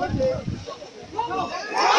Okay.